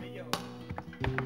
没有。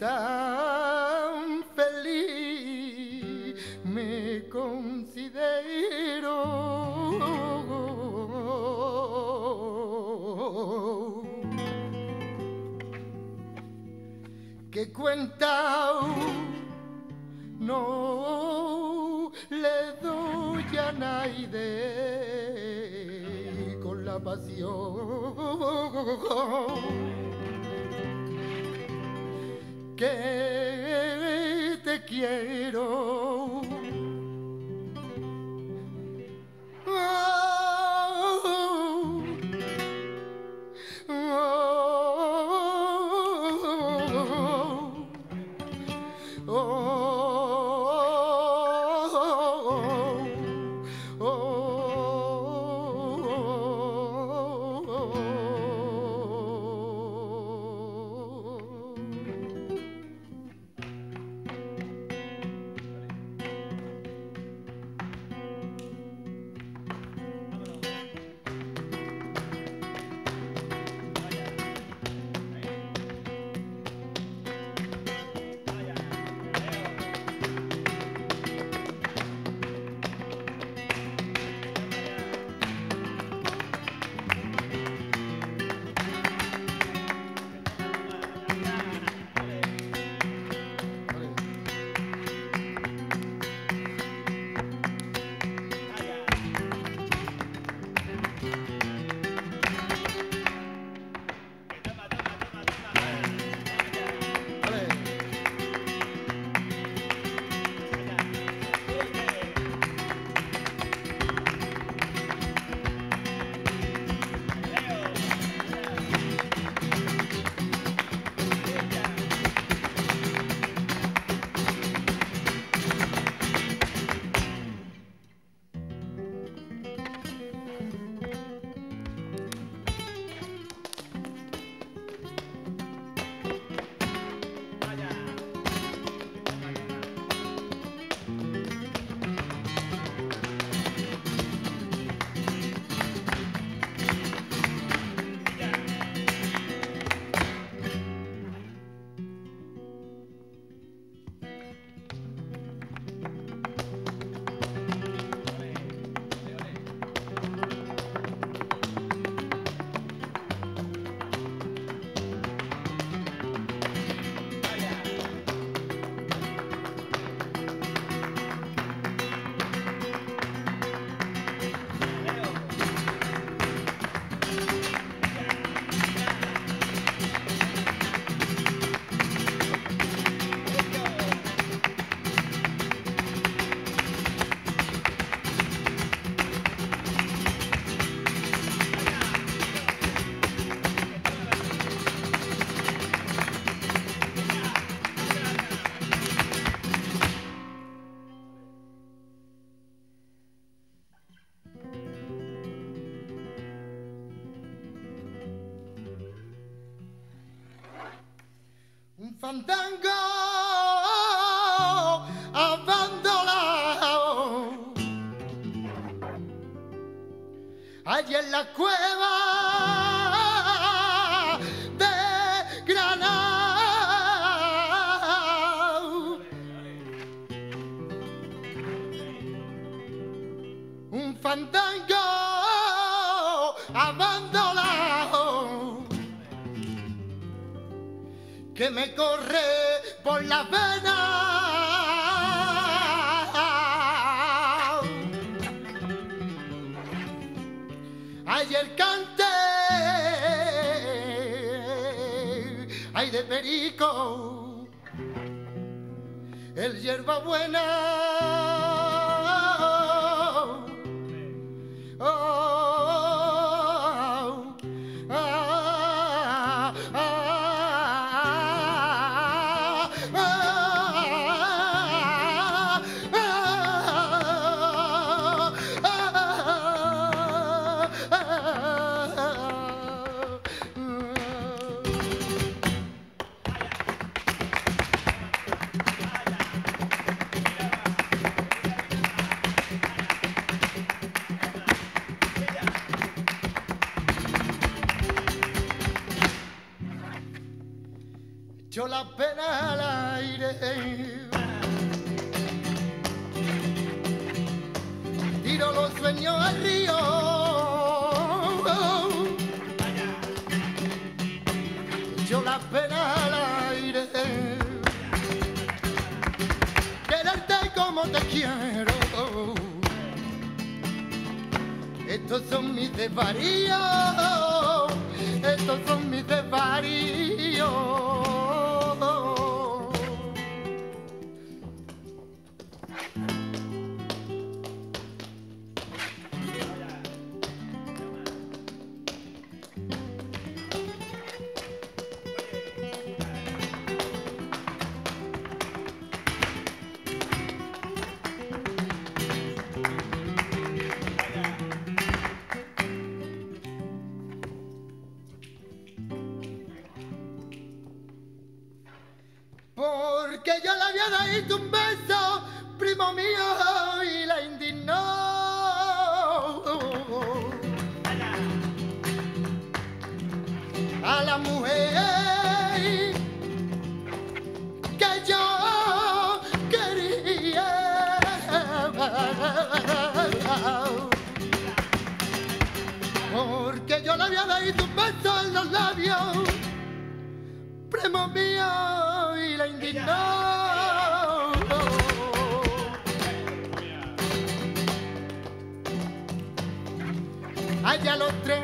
Tan feliz me considero. Que cuenta no le doy a nadie con la pasión que te quiero. Un fandango abandonado. Allí en la cueva que me corre por la vena. Ayer canté, ay de perico, el hierba buena. Oh. Pena al aire. Tiro los sueños al río. Yo la pena al aire. Quererte como te quiero. Estos son mis desvaríos, estos son mis desvaríos. Porque yo le había dado un beso, primo mío, y la indignó. A la mujer que yo quería. Porque yo le había dado un beso en los labios primo mío indignado. Allá los tres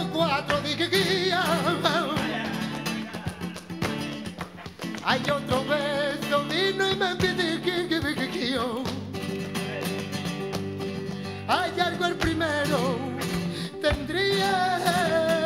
o cuatro dije guía. Hay otro beso vino y me pide que guío. Hay algo el primero tendría.